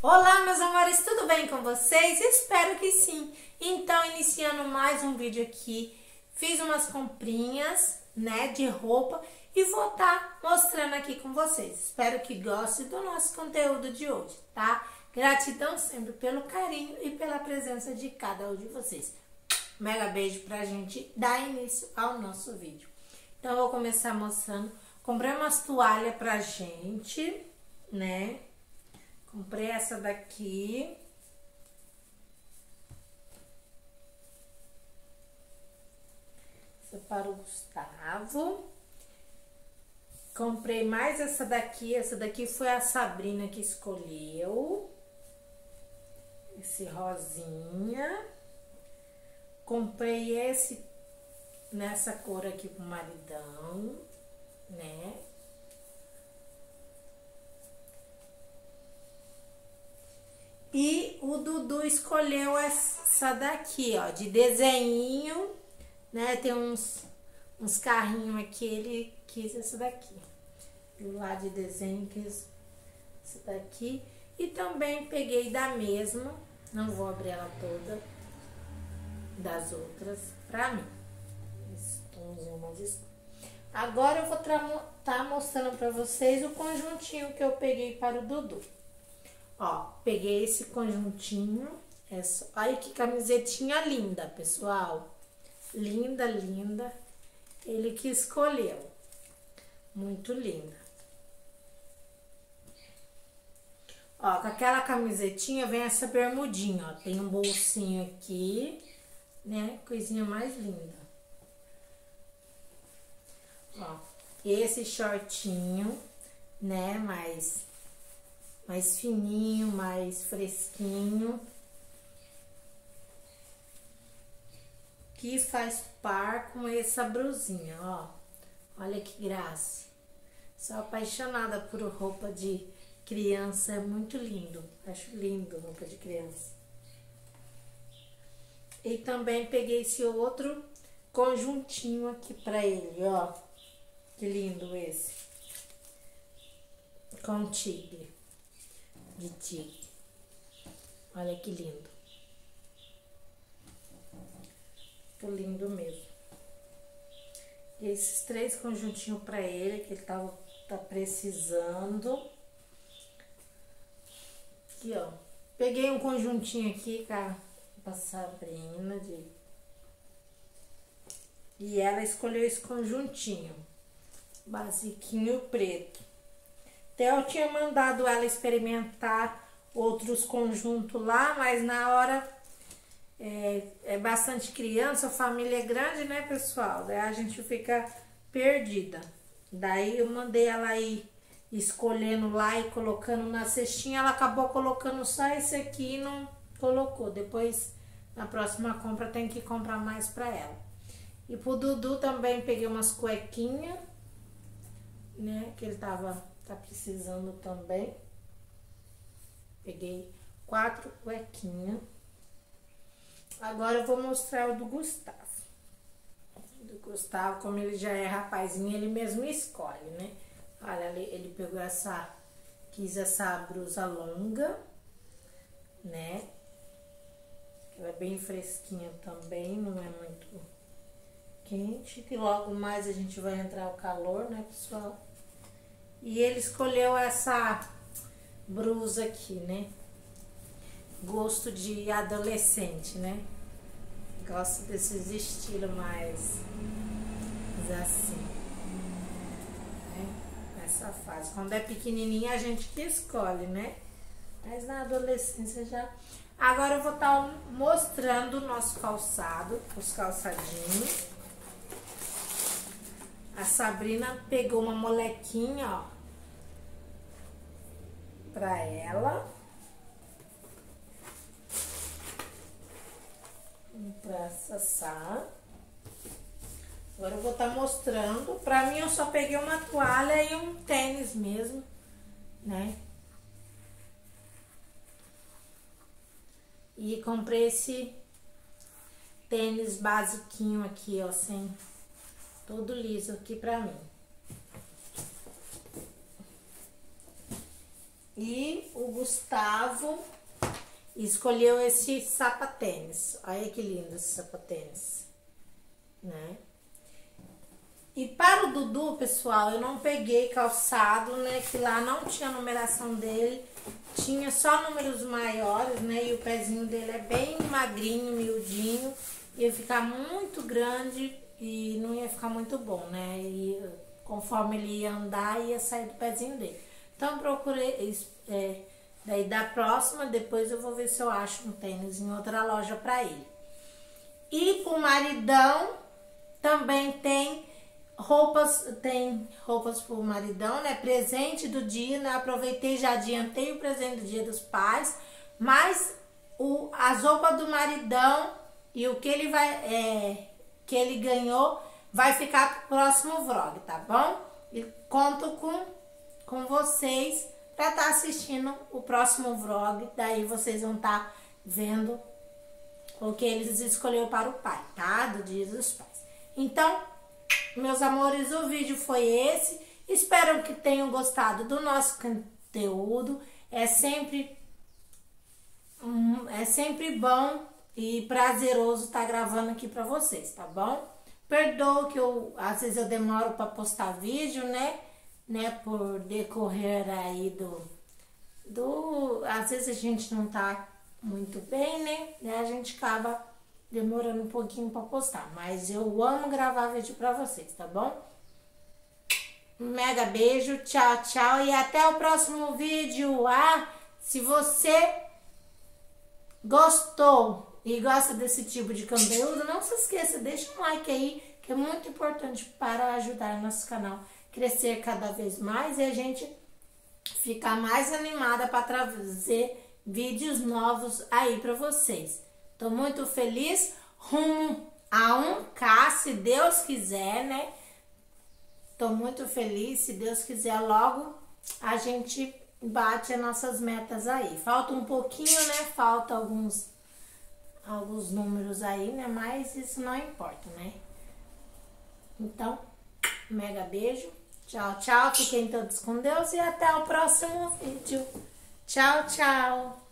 Olá, meus amores, tudo bem com vocês? Espero que sim. Então, iniciando mais um vídeo aqui, fiz umas comprinhas, né, de roupa e vou estar tá mostrando aqui com vocês. Espero que gostem do nosso conteúdo de hoje, tá? Gratidão sempre pelo carinho e pela presença de cada um de vocês. Mega beijo pra gente dar início ao nosso vídeo. Então, eu vou começar mostrando. Comprei umas toalhas pra gente, né? Comprei essa daqui. Essa para o Gustavo. Comprei mais essa daqui. Essa daqui foi a Sabrina que escolheu. Esse rosinha. Comprei esse nessa cor aqui pro maridão, né? E o Dudu escolheu essa daqui, ó, de desenho, né? Tem uns, uns carrinhos aqui, ele quis essa daqui. Do lado de desenho, quis essa daqui. E também peguei da mesma, não vou abrir ela toda, das outras, pra mim. Agora eu vou estar tá mostrando pra vocês o conjuntinho que eu peguei para o Dudu. Ó, peguei esse conjuntinho. Essa, olha que camisetinha linda, pessoal. Linda, linda. Ele que escolheu. Muito linda. Ó, com aquela camisetinha vem essa bermudinha, ó. Tem um bolsinho aqui, né? Coisinha mais linda. Ó, esse shortinho, né? Mais mais fininho, mais fresquinho. Que faz par com essa brusinha, ó. Olha que graça. Sou apaixonada por roupa de criança, é muito lindo. Acho lindo roupa de criança. E também peguei esse outro conjuntinho aqui pra ele, ó. Que lindo esse. Com tigre de tigre. Olha que lindo. Ficou lindo mesmo. E esses três conjuntinhos para ele, que ele tava, tá precisando. Aqui, ó. Peguei um conjuntinho aqui com a Sabrina de... E ela escolheu esse conjuntinho. Basiquinho preto. Theo tinha mandado ela experimentar outros conjuntos lá, mas na hora é, é bastante criança, a família é grande, né, pessoal? Daí a gente fica perdida. Daí eu mandei ela ir escolhendo lá e colocando na cestinha, ela acabou colocando só esse aqui e não colocou. Depois, na próxima compra, tem que comprar mais pra ela. E pro Dudu também peguei umas cuequinhas, né, que ele tava tá precisando também. Peguei quatro cuequinhas. Agora eu vou mostrar o do Gustavo. Do Gustavo, como ele já é rapazinho, ele mesmo escolhe, né? Olha, ele, pegou essa, quis essa blusa longa, né? Ela é bem fresquinha também, não é muito quente. Que logo mais a gente vai entrar o calor, né, pessoal? E ele escolheu essa blusa aqui, né? Gosto de adolescente, né? Gosto desses estilos mais, mais assim. Né? Nessa fase. Quando é pequenininha, a gente que escolhe, né? Mas na adolescência já... Agora eu vou estar tá mostrando o nosso calçado, os calçadinhos. A Sabrina pegou uma molequinha, ó, pra ela. Pra Sassá. Agora eu vou estar tá mostrando. Pra mim, eu só peguei uma toalha e um tênis mesmo, né? E comprei esse tênis basiquinho aqui, ó, sem todo liso aqui pra mim. E o Gustavo escolheu esse sapatênis. Olha que lindo esse sapatênis, né? E para o Dudu, pessoal, eu não peguei calçado, né? Que lá não tinha numeração dele, tinha só números maiores, né? E o pezinho dele é bem magrinho, miudinho. Ia ficar muito grande e não ia ficar muito bom, né? E conforme ele ia andar, ia sair do pezinho dele. Então, procurei, é, daí da próxima, depois eu vou ver se eu acho um tênis em outra loja para ele. E pro maridão, também tem roupas, tem roupas pro maridão, né? Presente do dia, né? Aproveitei, já adiantei o presente do dia dos pais, mas o, as roupas do maridão e o que ele vai, é, que ele ganhou vai ficar pro próximo vlog, tá bom? E conto com, com vocês para estar tá assistindo o próximo vlog, daí vocês vão estar tá vendo o que eles escolheu para o pai, tá? Do Dia dos Pais. Então, meus amores, o vídeo foi esse. Espero que tenham gostado do nosso conteúdo. É sempre é sempre bom e prazeroso estar tá gravando aqui para vocês, tá bom? Perdoa que eu às vezes eu demoro para postar vídeo, né? Né, por decorrer aí do do às vezes a gente não tá muito bem, né? né? A gente acaba demorando um pouquinho para postar, mas eu amo gravar vídeo para vocês, tá bom? Mega beijo, tchau, tchau e até o próximo vídeo. Ah, se você gostou e gosta desse tipo de conteúdo, não se esqueça, deixa um like aí, que é muito importante para ajudar nosso canal crescer cada vez mais e a gente ficar mais animada para trazer vídeos novos aí para vocês. Tô muito feliz, rumo a 1K, se Deus quiser, né? Tô muito feliz, se Deus quiser, logo a gente bate as nossas metas aí. Falta um pouquinho, né? Falta alguns alguns números aí, né? Mas isso não importa, né? Então, mega beijo. Tchau, tchau. Fiquem todos com Deus e até o próximo vídeo. Tchau, tchau.